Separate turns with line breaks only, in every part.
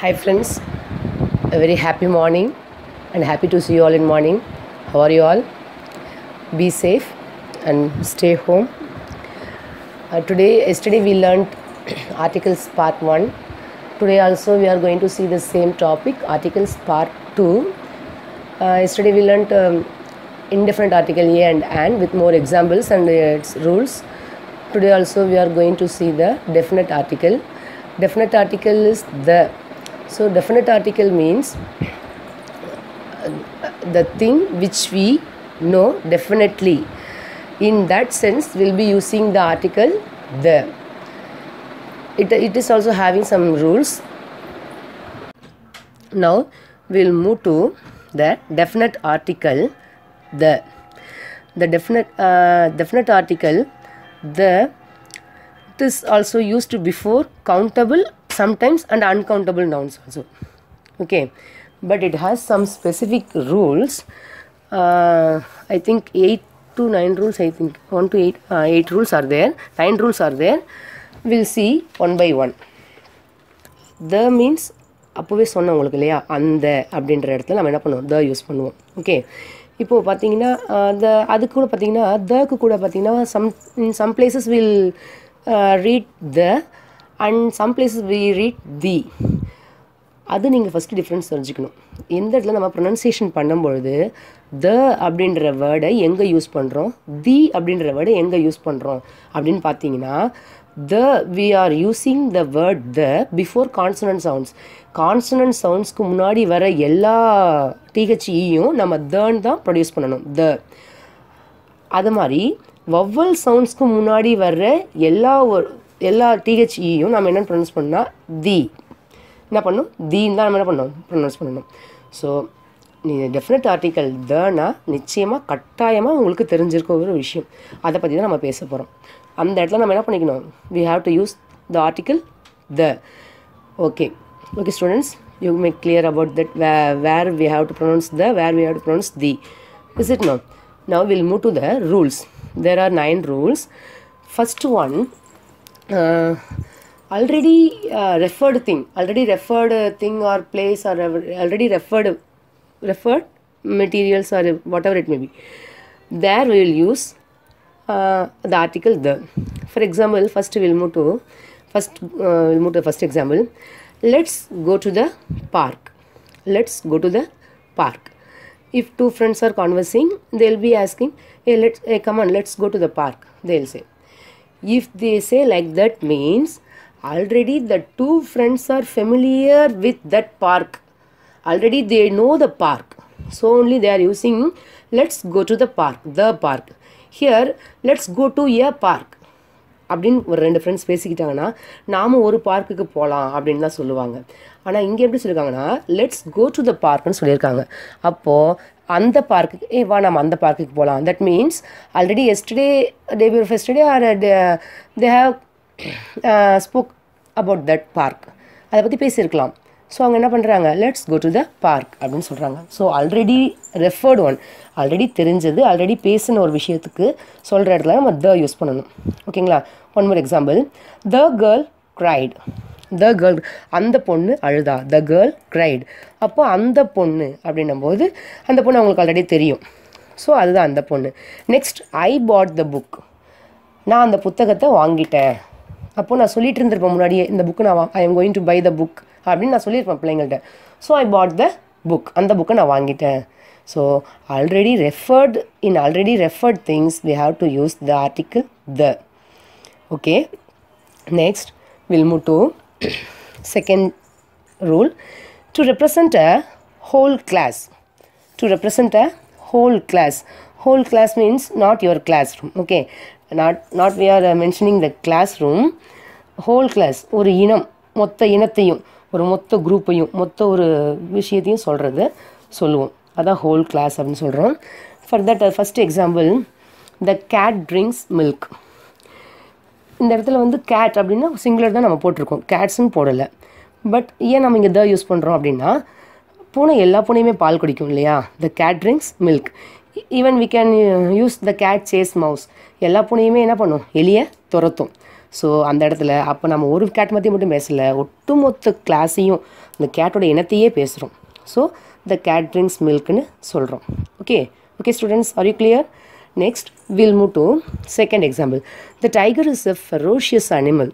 Hi friends, a very happy morning and happy to see you all in morning. How are you all? Be safe and stay home. Uh, today, yesterday we learned articles part 1. Today also we are going to see the same topic, articles part 2. Uh, yesterday we learned um, indefinite article a and and with more examples and its rules. Today also we are going to see the definite article. Definite article is the. So definite article means the thing which we know definitely. In that sense, we'll be using the article the. It, it is also having some rules. Now we'll move to the definite article the. The definite uh, definite article the it is also used before countable sometimes and uncountable nouns also okay but it has some specific rules uh, i think 8 to 9 rules i think 1 to 8 uh, 8 rules are there 9 rules are there we'll see one by one the means அப்போவே சொன்னேன் உங்களுக்கு இல்லையா அந்த அப்படின்ற இடத்துல நம்ம என்ன பண்ணுவோம் த யூஸ் பண்ணுவோம் ஓகே இப்போது பார்த்தீங்கன்னா த அதுக்கு கூட பார்த்தீங்கன்னா தக்கு கூட பார்த்தீங்கன்னா some in some places will read the and some places we read the அது நீங்கள் ஃபஸ்ட்டு டிஃப்ரென்ஸ் தெரிஞ்சுக்கணும். எந்த இடத்துல நம்ம ப்ரொனன்சியேஷன் பண்ணும்பொழுது த அப்படின்ற வேர்டை எங்கே யூஸ் பண்ணுறோம் தி அப்படின்ற வேர்டை எங்கே யூஸ் பண்ணுறோம் அப்படின்னு பார்த்தீங்கன்னா the we are using the word the before consonant sounds consonant சவுண்ட்ஸ்க்கு முன்னாடி வர எல்லா டிஹெச்இயும் நம்ம தேன் தான் ப்ரொடியூஸ் பண்ணணும். த அது மாதிரி வவ்வல் சவுண்ட்ஸ்க்கு முன்னாடி வர்ற எல்லா ஒரு எல்லா டிஹெச்இயும் நம்ம என்ன ப்ரொனவுன்ஸ் பண்ணால் தி. என்ன பண்ணும்? தீன் தான் நம்ம என்ன பண்ணணும் ப்ரொனவுன்ஸ் பண்ணணும். ஸோ நீ டெஃபினட் ஆர்டிக்கல் தனா நிச்சயமாக கட்டாயமாக உங்களுக்கு தெரிஞ்சிருக்க ஒரு விஷயம். அதை பற்றி தான் நம்ம பேச போகிறோம் அந்த இடத்துல நம்ம என்ன பண்ணிக்கணும்? We have to use the article the. Okay okay students you may clear about that way where we have to pronounce the where we have to pronounce the is it no now will move to the rules there are nine rules first one already uh, referred thing already referred uh, thing or place or already referred referred materials or whatever it may be. There we will use uh, the article the. For example first we'll move to first uh, we'll move to the first example. Let's go to the park. Let's go to the park. If two friends are conversing they'll be asking hey let's hey come on let's go to the park they'll say if they say like that means already the two friends are familiar with that park already they know the park so only they are using let's go to the park the park here let's go to a park அப்படின்னு ஒரு ரெண்டு friends பேசிக்கிட்டாங்கன்னா நாம் ஒரு பார்க்குக்கு போகலாம் அப்படின்னு தான் சொல்லுவாங்க ஆனால் இங்கே எப்படி சொல்லியிருக்காங்கன்னா லெட்ஸ் கோ டு த பார்க்னு சொல்லியிருக்காங்க அப்போது அந்த பார்க்குக்கு ஏ வா நம்ம அந்த பார்க்குக்கு போகலாம் that means already yesterday before ஃபெஸ்டே are they have spoke about that park அதை பற்றி பேசியிருக்கலாம். ஸோ அவங்க என்ன பண்ணுறாங்க let's go to the park அப்படின்னு சொல்கிறாங்க so already referred one already தெரிஞ்சது. ஆல்ரெடி பேசின ஒரு விஷயத்துக்கு சொல்கிற இடத்துல நம்ம த யூஸ் பண்ணணும். ஓகேங்களா one more example the girl cried the girl அந்த பொண்ணு அழுதா. த கேர்ள் க்ரைட் அப்போ அந்த பொண்ணு அப்படின்னும் போது அந்த பொண்ணு அவங்களுக்கு ஆல்ரெடி தெரியும். ஸோ அதுதான் அந்த பொண்ணு. Next I pot the book நான் அந்த புத்தகத்தை வாங்கிட்டேன். அப்போது நான் சொல்லிட்டு இருந்திருப்பேன் முன்னாடியே இந்த புக்கு நான் I am going to buy the book அப்படின்னு நான் சொல்லியிருப்பேன் பிள்ளைங்கள்ட்ட. So I pot the book அந்த புக்கை நான் வாங்கிட்டேன். So already referred in already referred things we have to use the article the okay next will move to second rule to represent a whole class to represent a whole class. Whole class means not your classroom okay? Not not we are mentioning mentioning the classroom. Whole class ஒரு இனம் மொத்த இனத்தையும் ஒரு மொத்த குரூப்பையும் மொத்த ஒரு விஷயத்தையும் சொல்கிறது சொல்லுவோம். அதான் ஹோல் கிளாஸ் அப்படின்னு சொல்கிறோம் for that first example the cat drinks milk இந்த இடத்துல வந்து கேட் அப்படின்னா சிங்குலர் தான் நம்ம போட்டிருக்கோம். கேட்ஸ்னு போடலை. பட் ஏன் நம்ம இங்கே த யூஸ் பண்ணுறோம் அப்படின்னா பூனை எல்லா பூனையுமே பால் குடிக்கும் இல்லையா? The cat drinks milk even we can use the cat chase mouse எல்லா பூனையுமே என்ன பண்ணும்? எலியை துரத்தும். ஸோ அந்த இடத்துல அப்போ நம்ம ஒரு கேட் மத்தியும் மட்டும் பேசலை. ஒட்டுமொத்த கிளாஸையும் இந்த கேட்டோட இனத்தையே பேசுகிறோம் ஸோ த கேட் ட்ரிங்க்ஸ் மில்க்னு சொல்கிறோம் okay okay students are you clear Next, we'll move to second example. The tiger is a ferocious animal.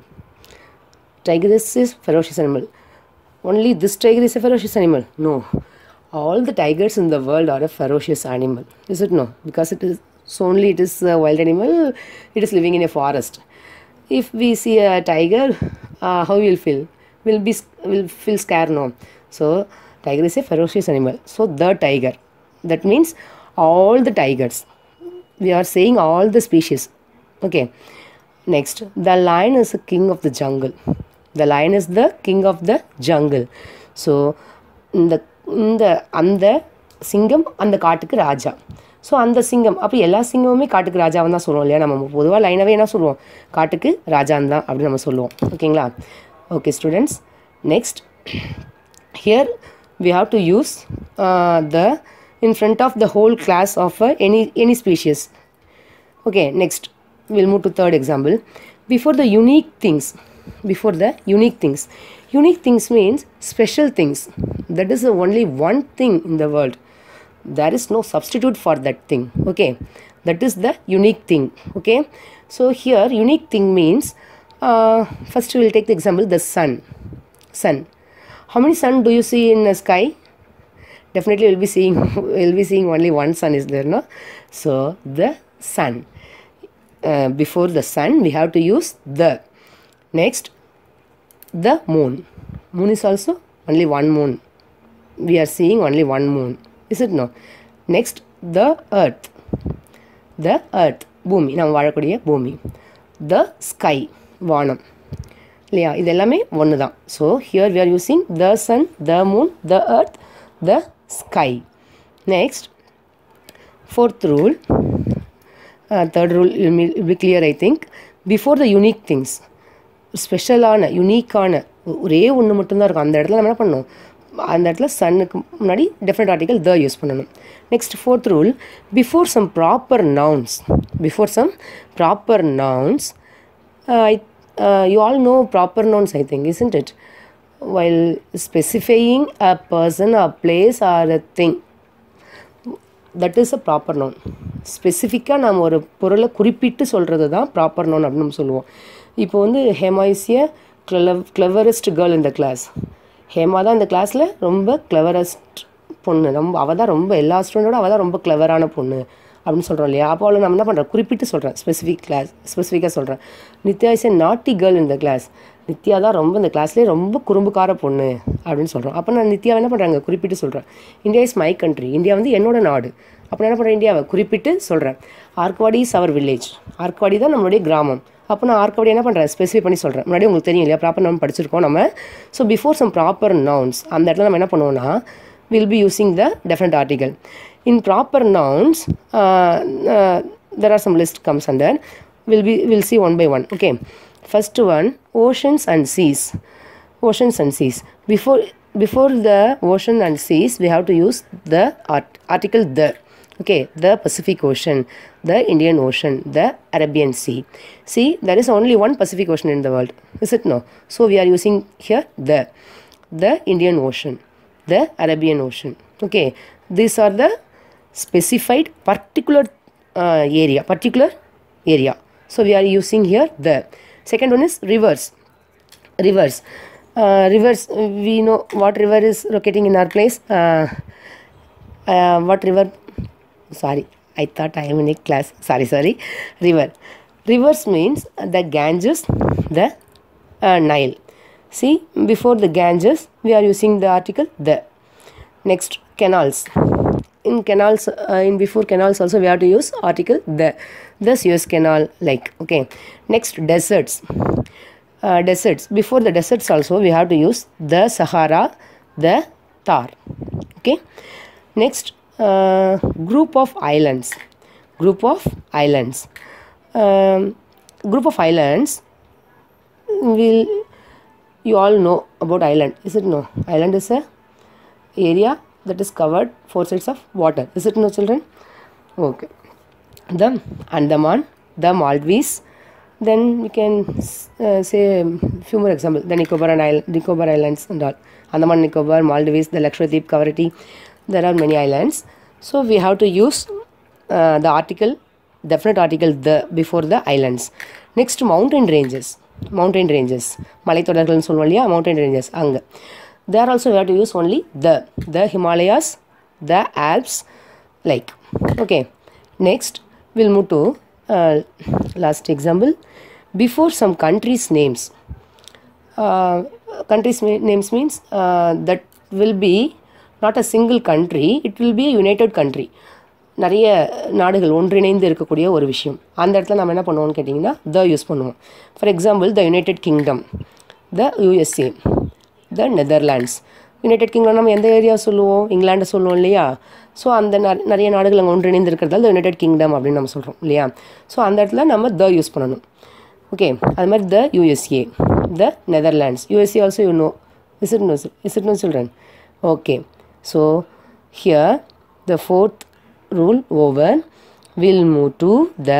Tiger is a ferocious animal. Only this tiger is a ferocious animal. No. All the tigers in the world are a ferocious animal. Is it no? Because it is so only it is a wild animal, it is living in a forest. If we see a tiger, uh, how we'll feel? Will be will feel scared no. So tiger is a ferocious animal. So the tiger. That means all the tigers we are saying all the species. Okay. Next the lion is the king of the jungle. The lion is the king of the jungle. So இந்த இந்த அந்த சிங்கம் அந்த காட்டுக்கு ராஜா. So அந்த சிங்கம் அப்போ எல்லா சிங்கமுமே காட்டுக்கு ராஜாவும் தான் சொல்லுவோம் இல்லையா? நம்ம பொதுவாக லைனாகவே என்ன சொல்லுவோம் காட்டுக்கு ராஜான் தான் அப்படின்னு நம்ம சொல்லுவோம். ஓகேங்களா? Okay students next here we have to use the in front of the whole class of uh, any any species. Okay next we'll move to third example. Before the unique things before the unique things. Unique things means special things. That is the only one thing in the world. There is no substitute for that thing. Okay that is the unique thing. Okay so here unique thing means uh, first we'll take the example the sun. Sun. How many sun do you see in the sky definitely we'll be seeing we'll be seeing only one sun is there no so the sun uh, before the sun we have to use the next the moon moon is also only one moon we are seeing only one moon is it no next the earth the earth பூமி நம்ம வாழக்கூடிய பூமி the sky வானம் இல்லையா இது எல்லாமே ஒன்று தான் so here we are using the Sun the moon the The sky next fourth rule third rule rule uh, will be clear I think. Before the unique ஸ்பெஷலான யுனீக்கான ஒரே ஒன்று மட்டும்தான் இருக்கும். அந்த இடத்துல நம்ம என்ன பண்ணணும்? அந்த இடத்துல சன்னுக்கு முன்னாடி டெஃபினட் ஆர்டிகல் த யூஸ் பண்ணணும். Next fourth rule before some proper nouns before some proper nouns I you all know proper nouns I think is isn't it while specifying a person a place or a thing. That is a proper noun ஸ்பெசிஃபிக்காக நம்ம ஒரு பொருளை குறிப்பிட்டு சொல்கிறது தான் proper known அப்படின்னு சொல்லுவோம். இப்போ வந்து Hema is a clever cleverest girl இந்த கிளாஸ் ஹேமா தான் இந்த கிளாஸில் ரொம்ப கிளவரஸ்ட் பொண்ணு. ரொம்ப அவள் தான் ரொம்ப எல்லா ஸ்டூடெண்டோட அவள் தான் ரொம்ப கிளவரான பொண்ணு அப்படின்னு சொல்கிறோம் இல்லையா? அப்போ அவளை நம்ம என்ன பண்ணுறோம் குறிப்பிட்டு சொல்கிறேன் ஸ்பெசிஃபிக் கிளாஸ் ஸ்பெசிஃபிக்காக சொல்கிறேன் நித்யா இஸ் எ நாட்டி கேர்ள் இந்த கிளாஸ் நித்யா தான் ரொம்ப இந்த கிளாஸ்லேயே ரொம்ப குறும்புக்கார பொண்ணு அப்படின்னு சொல்கிறோம் அப்போ நான் நித்யாவை என்ன பண்ணுறாங்க குறிப்பிட்டு சொல்கிறேன் India is my country India வந்து என்னோட நாடு. அப்போ நான் என்ன பண்ணுறேன் இந்தியாவை குறிப்பிட்டு சொல்கிறேன் ஆர்க்வாடி இஸ் அவர் வில்லேஜ் ஆர்க்வாடி தான் நம்மளுடைய கிராமம். அப்போ நான் ஆர்க்வாடி என்ன பண்ணுறேன் ஸ்பெசிஃபை பண்ணி சொல்கிறேன் முன்னாடி உங்களுக்கு தெரியும் இல்லையா? ப்ராப்பர் நம்ம படிச்சிருக்கோம் நம்ம. So before some proper nouns அந்த இடத்துல நம்ம என்ன பண்ணுவோம்னா will be using the definite article in proper nouns there are some list comes and then will be will we'll one by one okay first one oceans and seas. Oceans and seas. Before before the ocean and seas we have to use the art, article the. Okay the pacific ocean the indian ocean the arabian sea. See there is only one pacific ocean in the world is it no? So we are using here the the indian ocean the arabian ocean. Okay these are the specified particular uh, area particular area. So we are using here the second one is rivers. Rivers. Uh, rivers we know what river is locating in our place. Uh, uh, what river? Sorry i thought i am in a class. Sorry sorry. River. Rivers means the ganges the uh, nile. See before the ganges we are using the article the. Next canals in canals uh, in before canals also we have to use article the the Suez canal like okay. Next deserts. Uh, deserts. Before the deserts also we have to use the Sahara the Thar okay. Next uh, group of islands. Group of islands. Um, group of islands will you all know about island is it no? Island is a area that is covered four sides of water. Is it no children? Okay. The Andaman, the Maldives. Then you can uh, say few more examples. The Nicobar, and Island, Nicobar Islands and all. Andaman, Nicobar, Maldives, the Lakshadweep, Kavaratti. There are many islands. So we have to use uh, the article, definite article the before the islands. Next, mountain ranges. Mountain ranges மலைத்தொடர்கள்னு சொல்லுவோம் இல்லையா Mountain ranges. Anga there also we have to use only the the himalayas the alps like okay next we'll move to uh, last example before some countries names uh, countries ma- names means uh, that will be not a single country it will be a united country நிறைய நாடுகள் ஒன்றிணைந்து இருக்கக்கூடிய ஒரு விஷயம் அந்த இடத்துல நம்ம என்ன பண்ணுவோம்னு கேட்டிங்கன்னா த யூஸ் பண்ணுவோம் for example the United Kingdom the USA the Netherlands United Kingdom நம்ம எந்த ஏரியா சொல்லுவோம்? இங்கிலாண்டை சொல்லுவோம் இல்லையா? ஸோ அந்த ந- நிறைய நாடுகள் அங்கே ஒன்றிணைந்து இருக்கிறதால யுனைடெட் கிங்டம் அப்படின்னு நம்ம சொல்கிறோம் இல்லையா? ஸோ அந்த இடத்துல நம்ம த யூஸ் பண்ணணும். ஓகே அது மாதிரி the USA the Netherlands USA also you know is it no is it no children okay so here the fourth rule over will move to the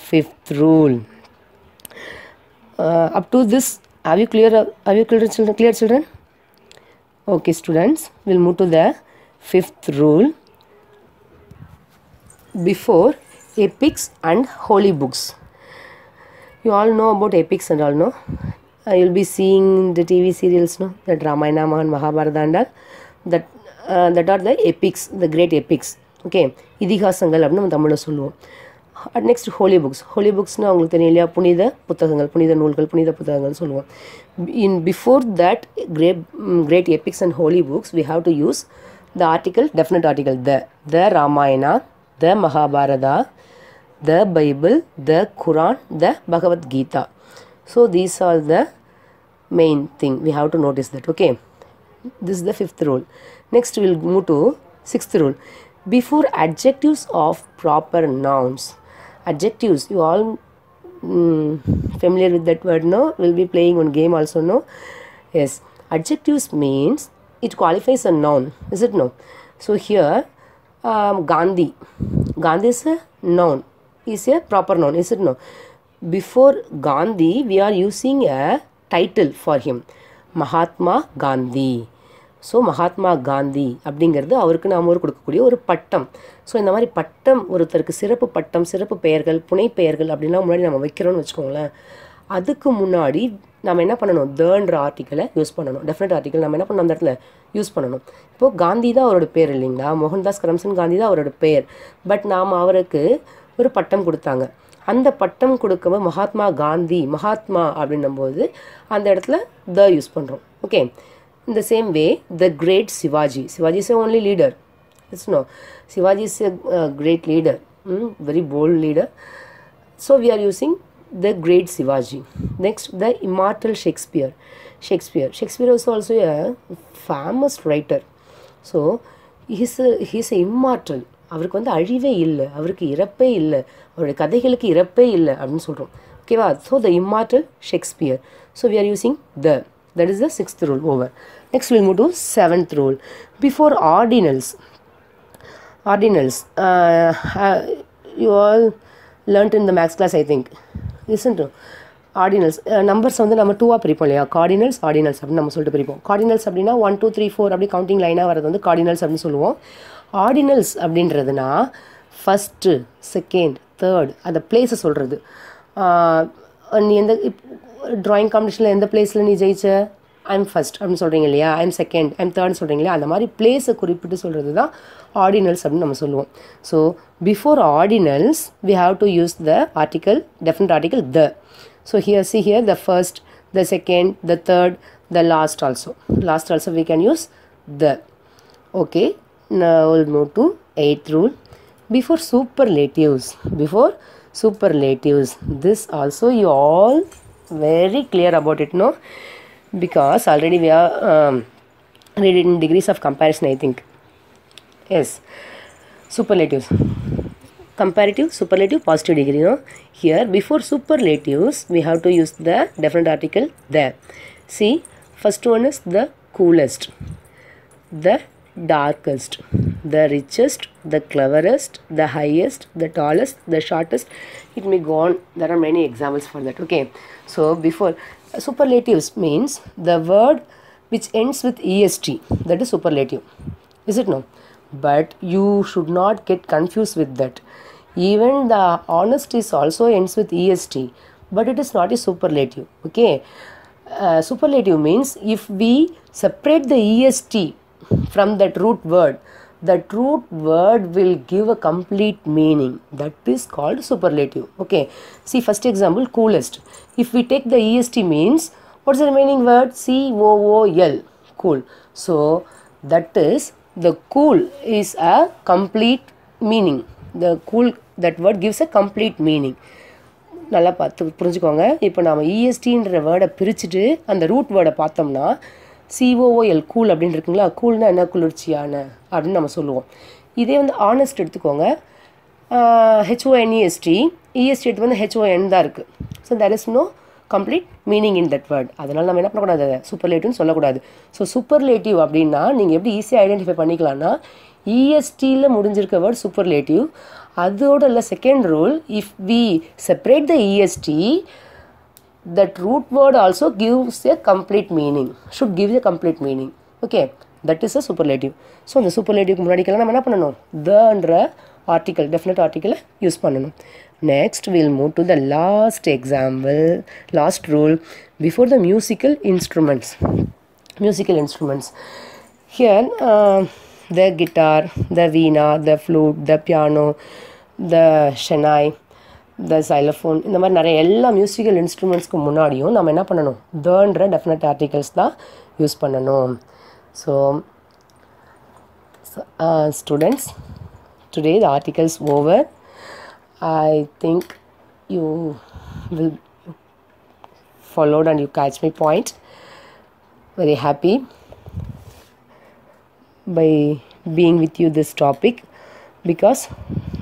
fifth rule up to this how you clear how you clear children clear children okay students we'll move to the fifth rule before epics and holy books you all know about epics and all no uh, you'll be seeing the tv serials no that ramayana and mahabharata and all that uh, that are the epics the great epics okay இதிகாசங்கள் அப்படின்னு நம்ம தமிழில் சொல்லுவோம் next holy books holy புக்ஸ்னால் உங்களுக்கு தெரியும் இல்லையா புனித புத்தகங்கள் புனித நூல்கள் புனித புத்தகங்கள் சொல்லுவோம் in before that great great epics and holy books we have to use the article definite article the the Ramayana the Mahabharata the Bible the Quran the Bhagavad Geetha so these are the main thing we have to notice that okay this is the fifth rule next we'll move to sixth rule before adjectives of proper nouns adjectives. You all mm, familiar with that word no? Will be playing one game also no? Yes. Adjectives means it qualifies a noun is it no? So here um, gandhi. Gandhi is a noun. Is a proper noun is it no? Before gandhi we are using a title for him. Mahatma gandhi. So Mahatma Gandhi அப்படிங்கிறது அவருக்கு நாம் ஒரு கொடுக்கக்கூடிய ஒரு பட்டம். So இந்த மாதிரி பட்டம் ஒருத்தருக்கு சிறப்பு பட்டம் சிறப்பு பெயர்கள் புனை பெயர்கள் அப்படின்லாம் முன்னாடி நம்ம வைக்கிறோம்னு வச்சுக்கோங்களேன். அதுக்கு முன்னாடி நம்ம என்ன பண்ணணும்? தேன்ற ஆர்டிக்கலை யூஸ் பண்ணணும். டெஃபினட் ஆர்டிக்கல் நம்ம என்ன பண்ணணும் அந்த இடத்துல? யூஸ் பண்ணணும். இப்போது காந்தி தான் அவரோட பேர் இல்லைங்களா? மோகன்தாஸ் கரம்சன் காந்தி தான் அவரோட பேர். பட் நாம் அவருக்கு ஒரு பட்டம் கொடுத்தாங்க. அந்த பட்டம் கொடுக்கும்போது மகாத்மா காந்தி மகாத்மா அப்படின்னும்போது அந்த இடத்துல த யூஸ் பண்ணுறோம் okay இந்த same way the great Sivaji Sivaji is only leader it's no Sivaji is a great leader very bold leader so we are using the great Sivaji. Next, the immortal Shakespeare. Shakespeare. Shakespeare was also a famous writer. So he's a, he's a immortal. அவருக்கு வந்து அழிவே இல்லை அவருக்கு இறப்பே இல்லை அவருடைய கதைகளுக்கு இறப்பே இல்லை அப்படின்னு சொல்கிறோம் ஓகேவா so the immortal Shakespeare so we are using the that is the sixth rule over next will move to seventh rule before ordinals ordinals uh, uh, you all learnt in the maths class i think. Listen to ordinals numbers uh, வந்து நம்ம டூவாக பிரிப்போம் இல்லையா? Cardinals ordinals அப்படின்னு நம்ம சொல்லிட்டு பிரிப்போம். Cardinals அப்படின்னா ஒன் டூ த்ரீ ஃபோர் அப்படி கவுண்டிங் லைனாக வரது வந்து கார்டினல்ஸ் அப்படின்னு சொல்லுவோம். ஆர்டினல்ஸ் அப்படின்றதுனா ஃபஸ்ட்டு செகண்ட் தேர்ட் அந்த பிளேஸை சொல்கிறது நீ எந்த ட்ராயிங் காம்படிஷனில் எந்த பிளேஸில் நீ ஜெயிச்ச ஐம் ஃபஸ்ட் அப்படின்னு சொல்கிறீங்க இல்லையா ஐம் செகண்ட் ஐம் தேர்ட் சொல்கிறீங்க இல்லையா அந்த மாதிரி பிளேஸை குறிப்பிட்டு சொல்கிறது தான் ஆர்டினல்ஸ் அப்படின்னு நம்ம சொல்லுவோம் so before ordinals we have to use the article definite article the so here see here the first the second the third the last also last also we can use the okay now we'll move to eighth rule before superlatives before superlatives this also you all very clear about it no? Because already we are um, degrees of comparison i think. Yes. Superlatives. Comparative superlative positive degree no? Here before superlatives we have to use the definite article there. See first one is the coolest. The darkest. The richest the cleverest the highest the tallest the shortest. It may go on. There are many examples for that. Okay. So before superlatives means the word which ends with est that is superlative. Is it no? But you should not get confused with that. Even the honest is also ends with est but it is not a superlative. Okay. Uh, superlative means if we separate the est from that root word that root word will give a complete meaning that is called superlative okay see first example coolest if we take the est means what's the remaining word c o o l cool so that is the cool is a complete meaning the cool that word gives a complete meaning நல்லா பார்த்து புரிஞ்சுக்கோங்க இப்போ நாம் இஎஸ்டின்ற வேர்டை பிரிச்சுட்டு அந்த root வேர்டை பார்த்தோம்னா சிஓஓஎல் கூல் அப்படின்னு இருக்குங்களா கூல்னால் என்ன? குளிர்ச்சியான அப்படின்னு நம்ம சொல்லுவோம். இதே வந்து ஆனஸ்ட் எடுத்துக்கோங்க. ஹெச்ஓஎன்இஎஸ்டி இஎஸ்டி எடுத்து வந்து ஹெச்ஓஎன் தான் இருக்குது so there is no complete meaning in that word அதனால் நம்ம என்ன பண்ணக்கூடாது? அதை சூப்பர்லேட்டிவ்னு சொல்லக்கூடாது. ஸோ சூப்பர்லேட்டிவ் அப்படின்னா நீங்கள் எப்படி ஈஸியாக ஐடென்டிஃபை பண்ணிக்கலாம்னா இஎஸ்டியில் முடிஞ்சிருக்க வேர்ட் சூப்பர்லேட்டிவ் அதோட இல்லை second rule if we separate the EST that root word also gives a complete meaning should give a complete meaning okay that is a superlative so அந்த சூப்பர்லேட்டிவ்க்கு முன்னாடிக்கெல்லாம் நம்ம என்ன பண்ணணும் தன்ற ஆர்டிக்கல் டெஃபினட் ஆர்டிக்கலை யூஸ் பண்ணணும் next will move to the last example last rule before the musical instruments musical instruments here the guitar the Veena the flute the piano த ஷெனாய் த சைலஃபோன் இந்த மாதிரி நிறைய எல்லா musical இன்ஸ்ட்ருமெண்ட்ஸ்க்கு முன்னாடியும் நம்ம என்ன பண்ணணும்? தன்ற டெஃபினட் ஆர்டிகல்ஸ் தான் யூஸ் பண்ணணும். So students today the articles over I think you will followed and you catch my point. Very happy by being with you this topic because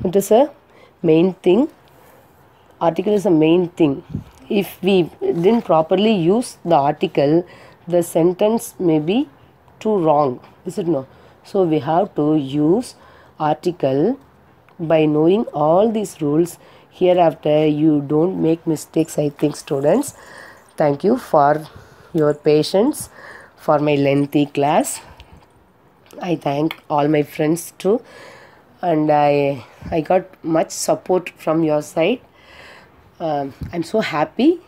it is a main thing article is a main thing. If we didn't properly use the article the sentence may be too wrong is it no so we have to use article by knowing all these rules. Hereafter you don't make mistakes i think students. Thank you for your patience for my lengthy class. I thank all my friends too. And i i got much support from your side um, i'm so happy.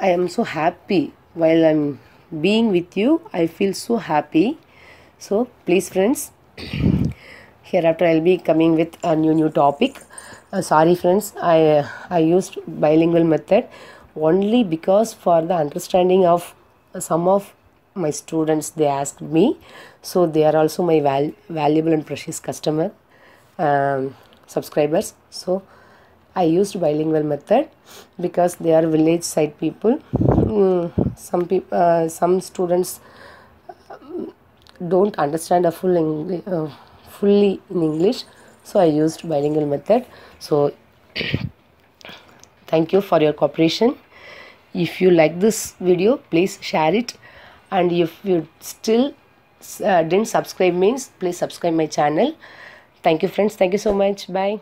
I am so happy while i'm being with you. I feel so happy. So please friends hereafter i'll be coming with a new new topic. Uh, sorry friends i i used bilingual method only because for the understanding of some of my students they asked me. So they are also my val- valuable and precious customer um, subscribers. So i used bilingual method because they are village side people Mm, some people uh, some students don't understand a full English, uh, fully in English, so I used bilingual method. So thank you for your cooperation. If you like this video, please share it, and if you still uh, didn't subscribe, means please subscribe my channel. Thank you, friends. Thank you so much. Bye.